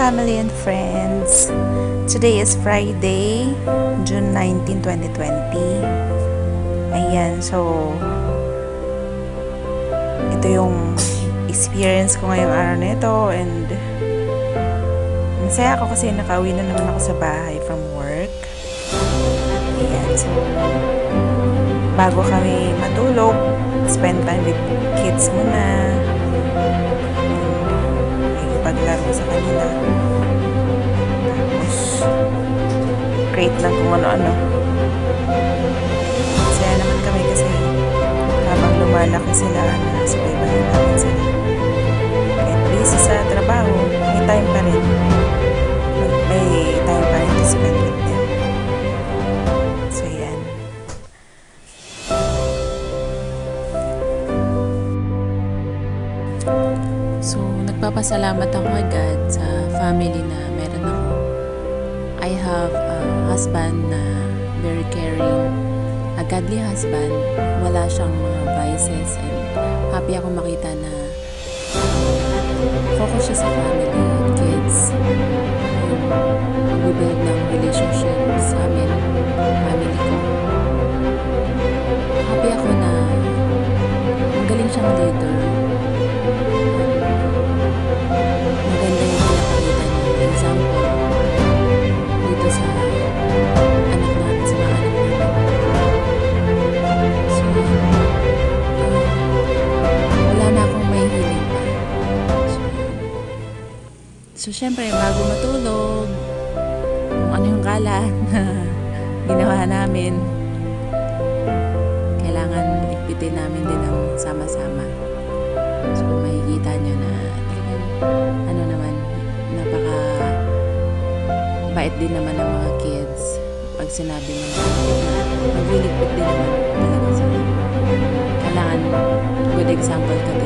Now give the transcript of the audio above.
family and friends. Today is Friday, June 19, 2020. Ayan, so ito yung experience ko ngayong araw na ito and masaya ako kasi nakauwi na naman ako sa bahay from work. Ayan, so bago kami matulog, spend time with kids muna. Sa kanila. Tapos, create ng kung ano-ano. Masaya naman kami kasi habang lumalaki sila, nasubaybayan namin sila. Kahit busy sa trabaho, may time pa rin. May time pa rin to spend with them. So, yan. So, nagpapasalamat ako agad sa family na meron ako. I have a husband na very caring, a godly husband. Wala siyang mga vices and happy ako makita na focus siya sa family and kids. So syempre, bago matulog, kung ano yung gala na ginawa namin, kailangan ligpitin namin din ng sama-sama. So, makikita nyo na talagang, ano naman, napaka bait din naman ng mga kids. Pag sinabi mo na magliligpit din naman talaga sila. Kailangan good example ka